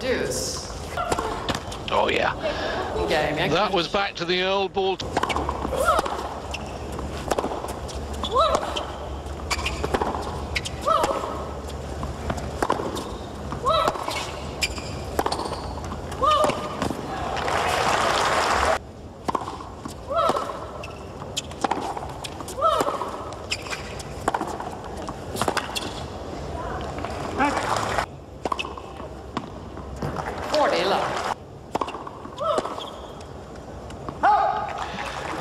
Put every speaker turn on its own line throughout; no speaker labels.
Deuce.
Oh, yeah.
Game.
That was back to the old ball.
Forty love.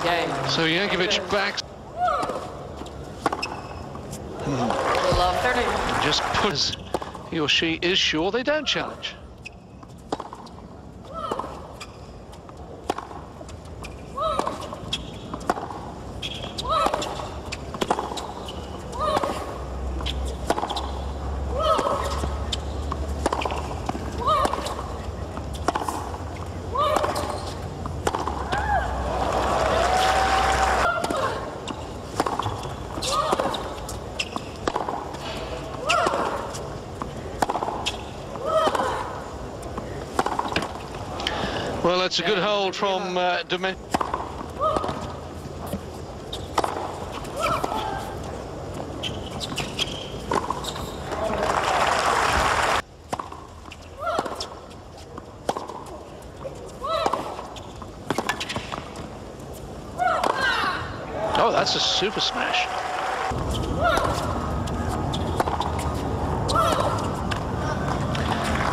Game.
So Jankovic back, hmm.
Love 30.
just puts he or she is sure they don't challenge. Well, that's a good hold from uh, Oh, that's a super smash.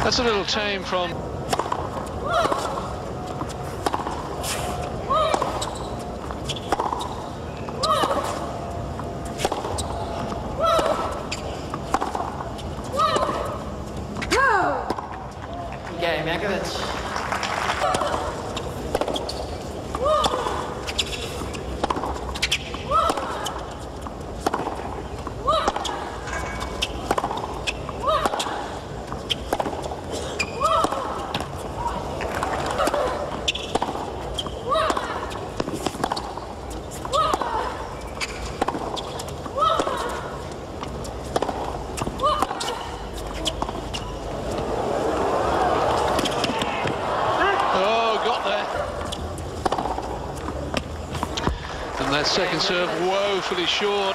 That's a little tame from
Game. Jankovic.
Oh, got there. And that second serve woefully short.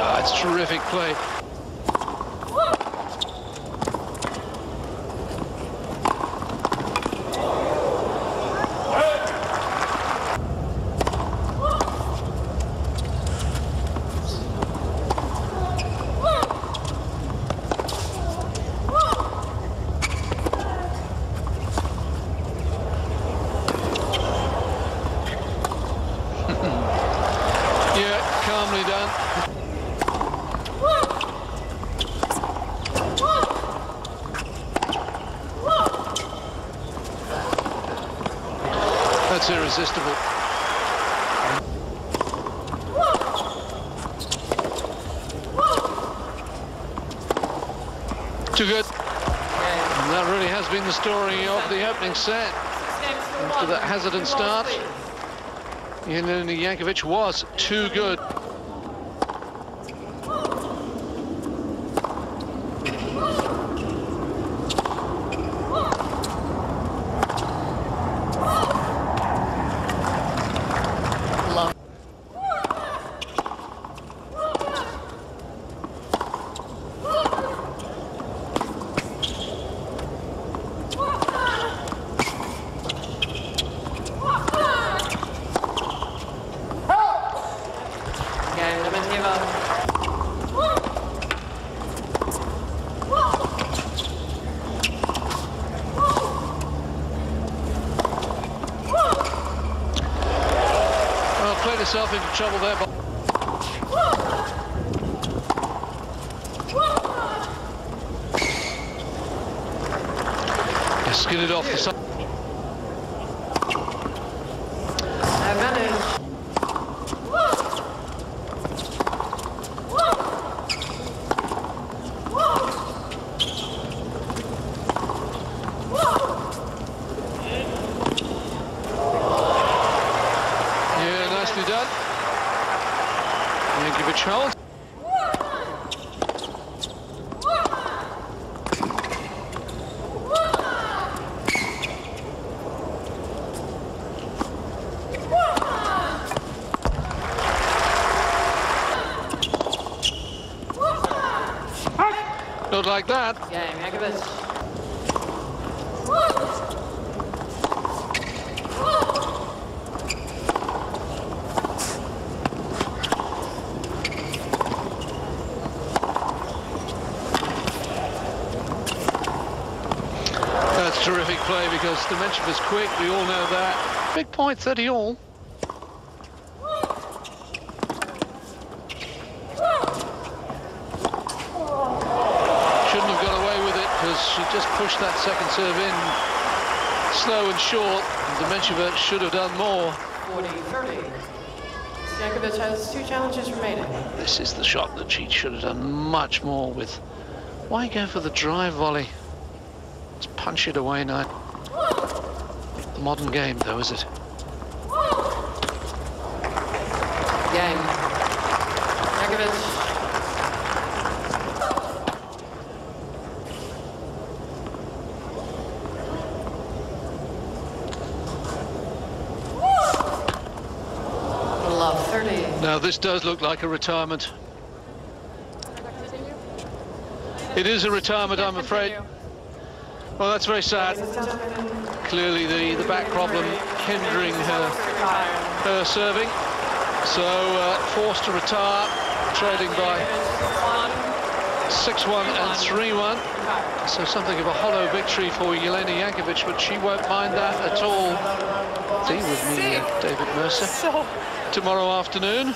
Ah, terrific play. Yeah, calmly done. Irresistible. Too good. And that really has been the story of the opening set. After that
Two
start. Jelena Jankovic was too good. don't give into trouble there. But he skidded off the side. I managed. nicely done. And
give it
Charles. Not like that. Yeah, Magovic. Because Dementieva quick, we all know that. Big point, 30 all. Shouldn't have got away with it because she just pushed that second serve in slow and short. And should have done more.
40, 30. Jankovic has two challenges remaining.
This is the shot that she should have done much more with. Why go for the drive volley? Let's punch it away now. The modern game, though, is it?
Game. 30.
Now, this does look like a retirement. It is a retirement, I'm afraid. Well, that's very sad. Clearly, the, the back problem hindering her, her serving. So, uh, forced to retire, trading by 6-1 and 3-1. So something of a hollow victory for Jelena Jankovic, but she won't mind that at all. Stay with me, David Mercer. Tomorrow afternoon,